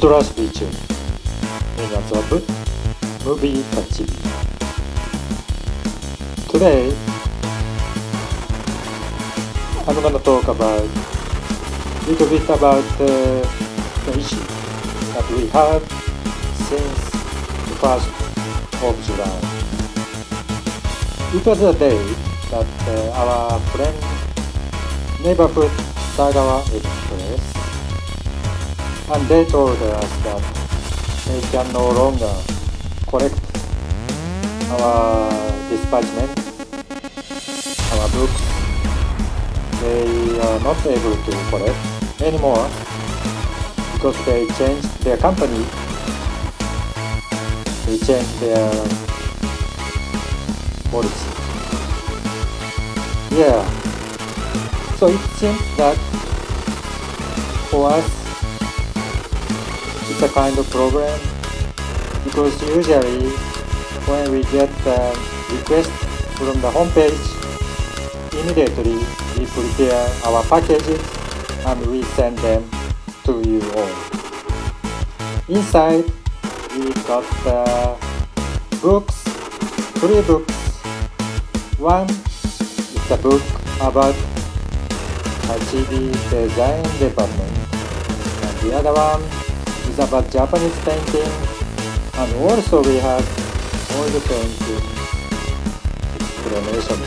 Feature Millions of Movie Today I'm to talk about a little bit about the issue that we have since the first of July. It was a day that uh, our friend neighborhood Sagawa Express and they told us that they can no longer collect our dispatchment, our books. They are not able to collect anymore because they changed their company. They changed their policy. Yeah. So it seems that for us a kind of problem because usually when we get a request from the homepage immediately we prepare our packages and we send them to you all. Inside we got the books, three books. One is a book about Tachibi design department and the other one is about Japanese painting and also we have oil painting explanation.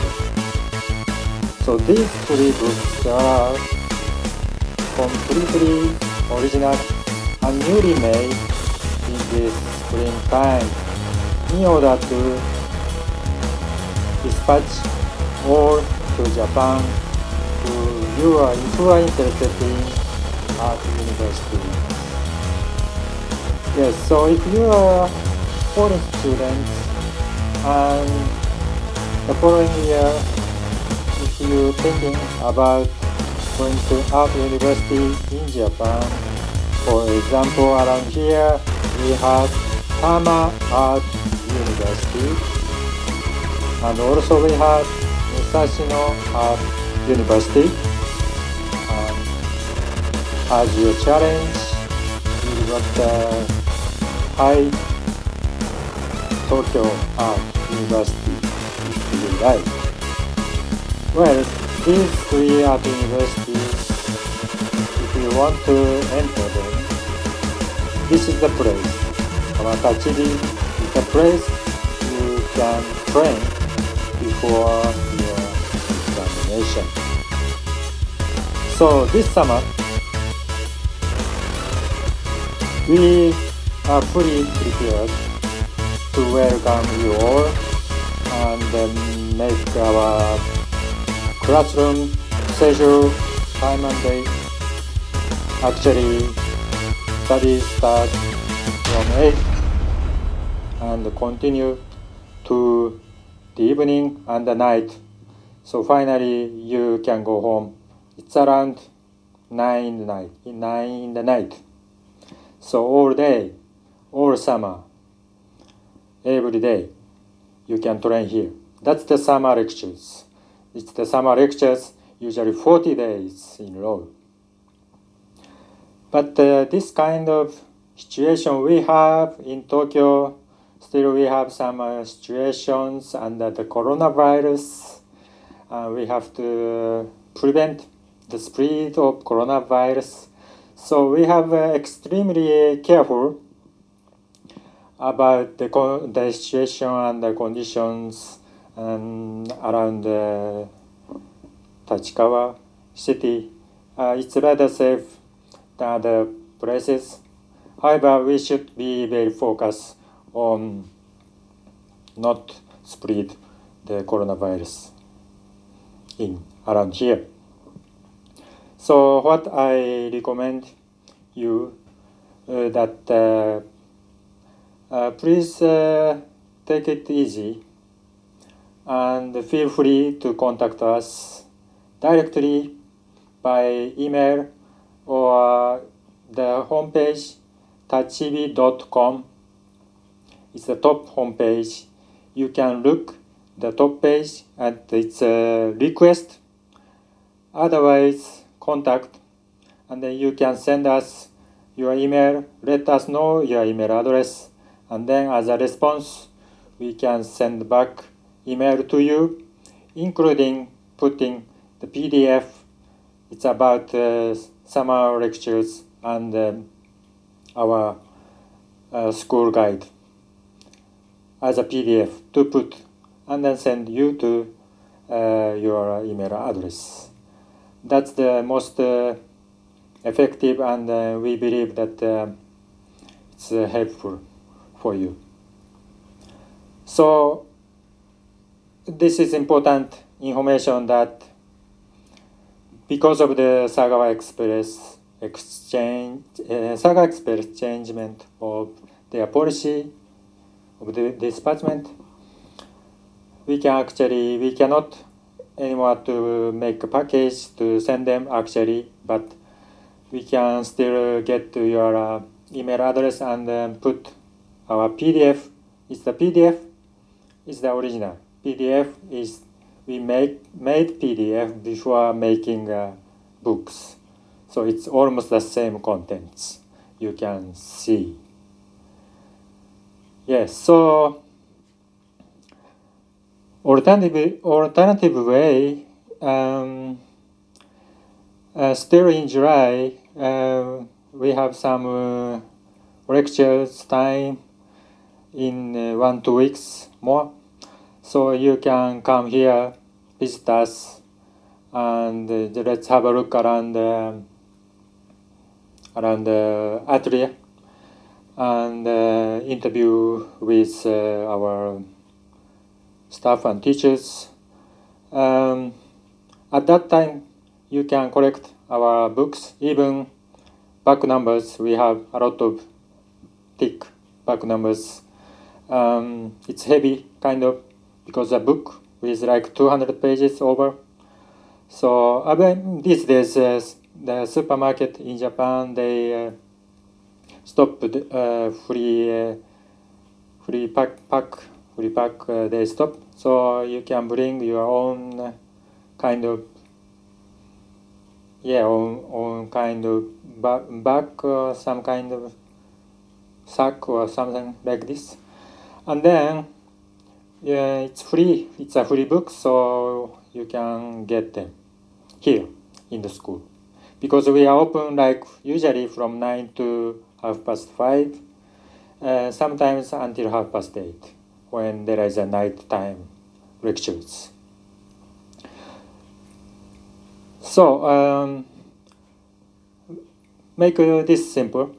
So these three books are completely original and newly made in this springtime in order to dispatch all to Japan to you are, who are interested in art university. Yes, so if you are foreign student and the following year if you're thinking about going to art university in Japan, for example around here we have Tama Art University and also we have Musashino Art University. Um, as your challenge, you got the High Tokyo Art University if you. Well, these three art universities, if you want to enter them, this is the place. Kawatachibi is the place you can train before your examination. So this summer, we are fully prepared to welcome you all and make our classroom schedule time and day Actually, study start from 8 and continue to the evening and the night. So finally, you can go home. It's around 9 in the night. 9 in the night. So all day, all summer, every day, you can train here. That's the summer lectures. It's the summer lectures, usually 40 days in a row. But uh, this kind of situation we have in Tokyo, still we have some uh, situations under the coronavirus. Uh, we have to prevent the spread of coronavirus. So we have uh, extremely careful about the, the situation and the conditions um, around uh, Tachikawa city. Uh, it's rather safe than other places. However, we should be very focused on not spread the coronavirus in around here. So what I recommend you uh, that uh, please uh, take it easy and feel free to contact us directly by email or the homepage tachibi.com it's the top homepage. You can look the top page and it's a request. Otherwise contact and then you can send us your email, let us know your email address, and then as a response, we can send back email to you, including putting the PDF. It's about uh, summer lectures and uh, our uh, school guide as a PDF to put and then send you to uh, your email address. That's the most uh, effective and we believe that it's helpful for you. So this is important information that because of the Sagawa Express exchange, uh, Saga Express changement of their policy of the dispatchment, we can actually, we cannot anymore to make a package to send them actually, but we can still get to your uh, email address and um, put our PDF. is the PDF, is the original. PDF is we make made PDF before making uh, books. So it's almost the same contents you can see. Yes, so alternative alternative way um, uh, still in July uh, we have some uh, lectures time in uh, one two weeks more so you can come here visit us and uh, let's have a look around uh, around the atelier and interview with our staff and teachers. Um, at that time, you can collect our books, even back numbers. We have a lot of thick back numbers. Um, it's heavy, kind of, because a book is like 200 pages over. So I mean, these days, uh, the supermarket in Japan, they uh, stopped uh, free, uh, free pack, pack free pack uh, they stop so you can bring your own kind of yeah own, own kind of bag or some kind of sack or something like this and then yeah it's free it's a free book so you can get them here in the school because we are open like usually from 9 to half past 5 uh, sometimes until half past 8 when there is a nighttime lectures. So um, make this simple.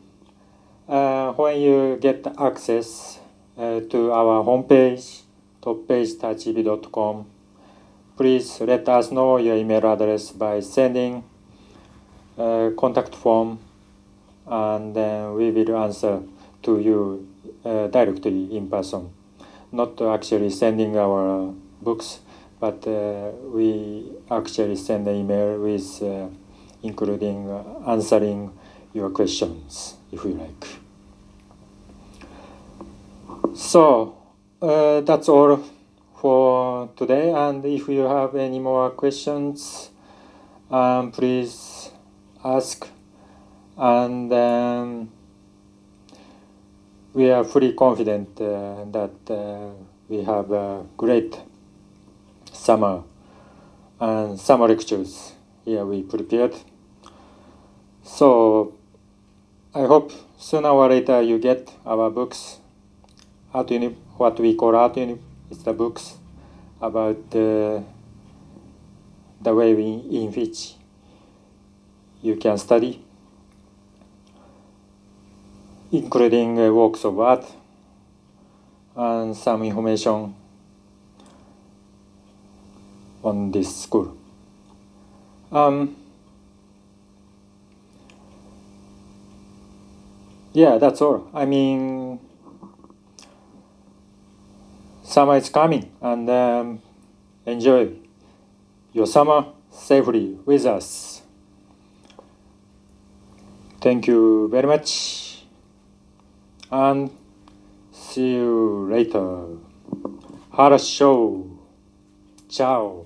Uh, when you get access to our homepage, toppage.tachibi.com, please let us know your email address by sending a contact form and then we will answer to you uh, directly in person, not actually sending our books, but uh, we actually send an email with uh, including uh, answering your questions if you like. So uh, that's all for today. And if you have any more questions um, please ask. And um, we are fully confident uh, that uh, we have a great summer and summer lectures here we prepared. So I hope sooner or later you get our books, Uni, what we call Art it's the books about uh, the way we, in which you can study, including uh, works of art and some information on this school. Um, yeah, that's all. I mean, summer is coming and um, enjoy your summer safely with us. Thank you very much and see you later. Show. Ciao.